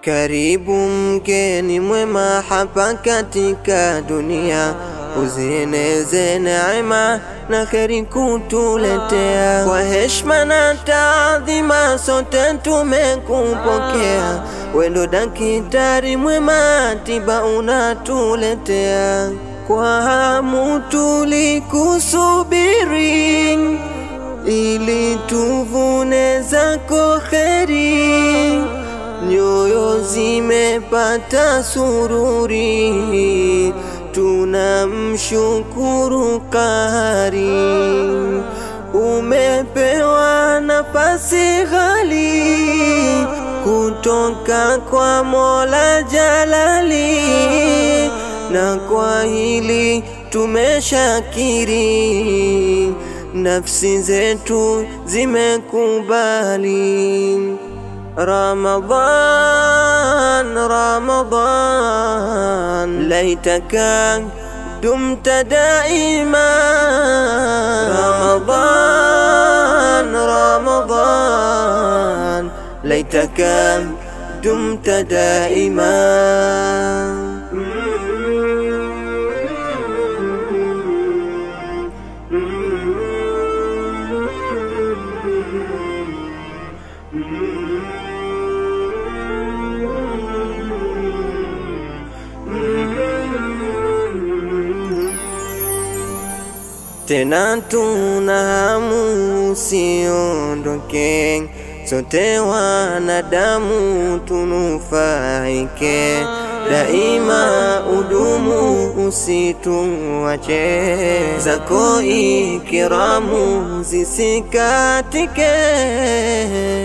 Karibu mgeni mwema hapa katika dunia, uzieneze neema na kheri kutuletea. Kwa heshima na taadhima, sote tumekupokea. Wendo daktari mwema, tiba unatuletea. Kwa hamu tulikusubiri, ili tuvune zako kheri nyoyo zimepata sururi, tunamshukuru kari Umepewa nafasi ghali. Kutoka kwa Mola Jalali, na kwa hili tumeshakiri, nafsi zetu zimekubali. رمضان رمضان. ليتك دمت دائما. رمضان رمضان. ليتك دمت دائما. Tena tuna hamu usiondoke, sote wanadamu tunufaike, daima udumu usituache, zako ikiramu zisikatike,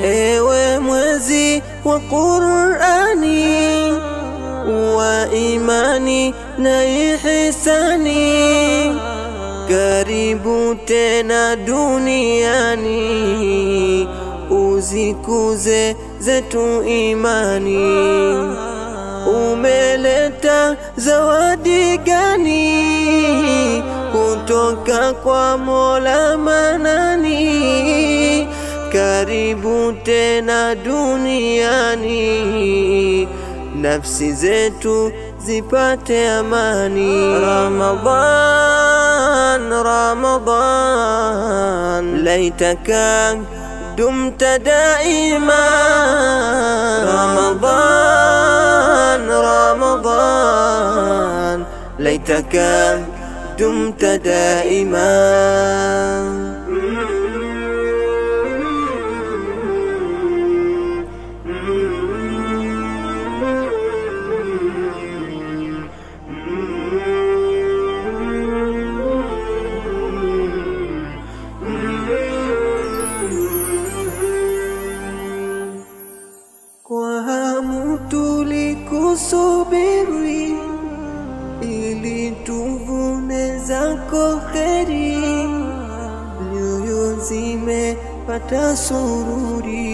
ewe mwezi wa Qur'ani wa imani na ihisani karibu tena duniani, uzikuze zetu imani. Umeleta zawadi gani kutoka kwa Mola Manani? Karibu tena duniani, nafsi zetu zipate amani. Ramadhan, Ramadhan, laitaka dumta daima. Ramadhan, Ramadhan, laitaka dumta daima. Kwa ili tuvune zako kheri, nyoyo zimepata sururi,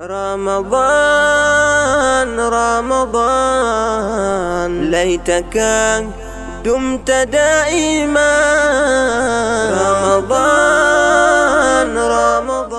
رمضان رمضان. ليتك دمت دائما. رمضان رمضان.